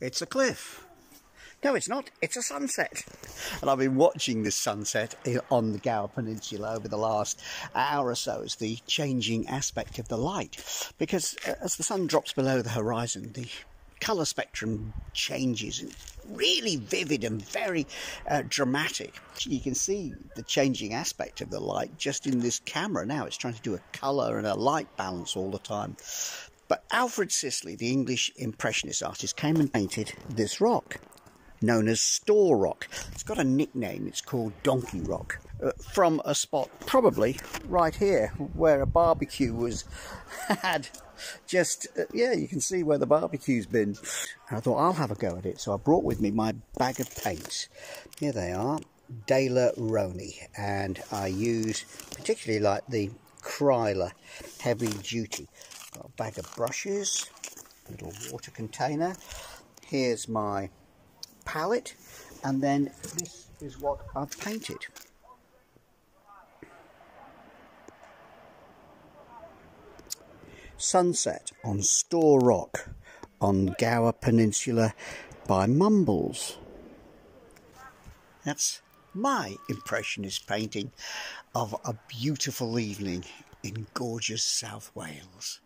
It's a cliff. No, it's not. It's a sunset. And I've been watching this sunset on the Gower Peninsula over the last hour or so as the changing aspect of the light. Because uh, as the sun drops below the horizon, the colour spectrum changes really vivid and very uh, dramatic. You can see the changing aspect of the light just in this camera now. It's trying to do a colour and a light balance all the time. But Alfred Sisley, the English Impressionist artist, came and painted this rock known as Store Rock. It's got a nickname, it's called Donkey Rock. Uh, from a spot probably right here where a barbecue was had. Just uh, yeah you can see where the barbecue's been. And I thought I'll have a go at it. So I brought with me my bag of paints. Here they are Daler-Rowney and I use particularly like the Cryla heavy duty got a bag of brushes little water container here's my palette and then this is what I've painted. Sunset on Store Rock on Gower Peninsula by Mumbles. That's my impressionist painting of a beautiful evening in gorgeous South Wales.